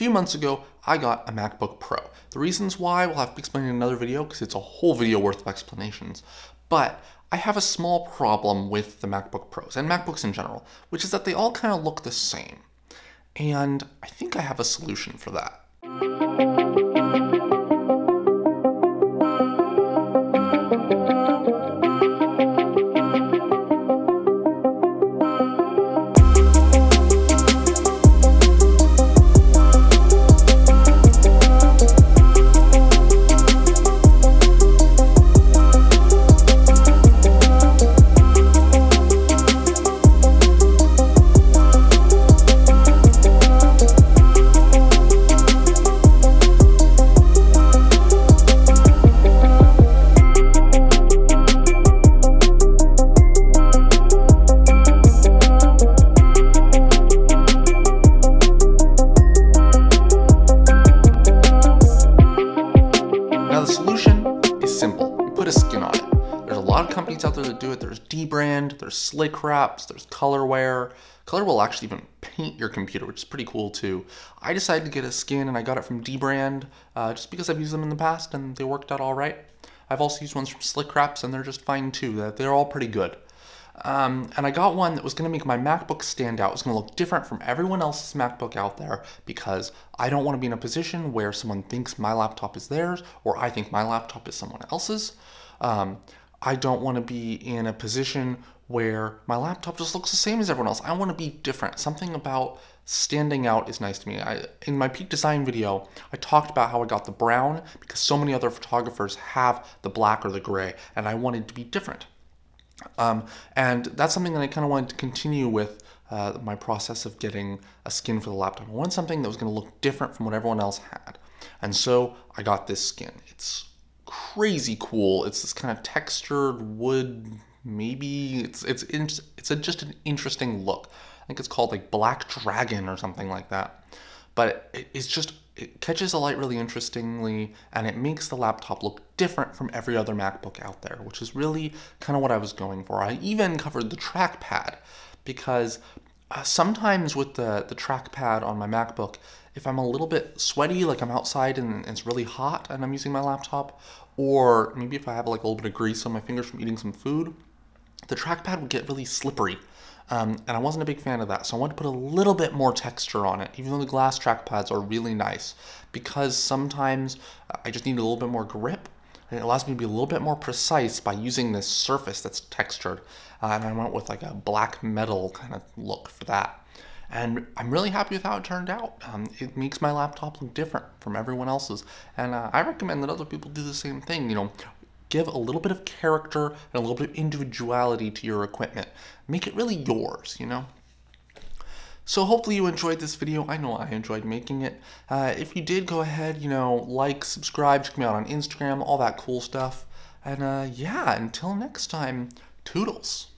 few months ago, I got a MacBook Pro. The reasons why we'll have to explain in another video because it's a whole video worth of explanations. But I have a small problem with the MacBook Pros and MacBooks in general, which is that they all kind of look the same. And I think I have a solution for that. Now the solution is simple. You put a skin on it. There's a lot of companies out there that do it. There's Dbrand, there's Slick Wraps, there's Colorware. Color will actually even paint your computer, which is pretty cool too. I decided to get a skin and I got it from Dbrand uh, just because I've used them in the past and they worked out all right. I've also used ones from Slick Wraps and they're just fine too. They're all pretty good. Um, and I got one that was going to make my MacBook stand out. It was going to look different from everyone else's MacBook out there because I don't want to be in a position where someone thinks my laptop is theirs or I think my laptop is someone else's. Um, I don't want to be in a position where my laptop just looks the same as everyone else. I want to be different. Something about standing out is nice to me. I, in my peak design video, I talked about how I got the brown because so many other photographers have the black or the gray, and I wanted to be different. Um, and that's something that I kind of wanted to continue with uh, my process of getting a skin for the laptop. I wanted something that was going to look different from what everyone else had. And so I got this skin. It's crazy cool. It's this kind of textured wood, maybe it's it's it's a, just an interesting look. I think it's called like Black Dragon or something like that. But it, it's just it catches the light really interestingly and it makes the laptop look different from every other MacBook out there, which is really kind of what I was going for. I even covered the trackpad because uh, sometimes with the, the trackpad on my MacBook, if I'm a little bit sweaty, like I'm outside and it's really hot and I'm using my laptop, or maybe if I have like a little bit of grease on my fingers from eating some food, the trackpad would get really slippery. Um, and I wasn't a big fan of that, so I wanted to put a little bit more texture on it, even though the glass trackpads are really nice, because sometimes uh, I just need a little bit more grip, and it allows me to be a little bit more precise by using this surface that's textured, uh, and I went with like a black metal kind of look for that. And I'm really happy with how it turned out. Um, it makes my laptop look different from everyone else's, and uh, I recommend that other people do the same thing. You know, give a little bit of character and a little bit of individuality to your equipment. Make it really yours, you know? So hopefully you enjoyed this video. I know I enjoyed making it. Uh, if you did, go ahead, you know, like, subscribe, check me out on Instagram, all that cool stuff. And uh, yeah, until next time, toodles.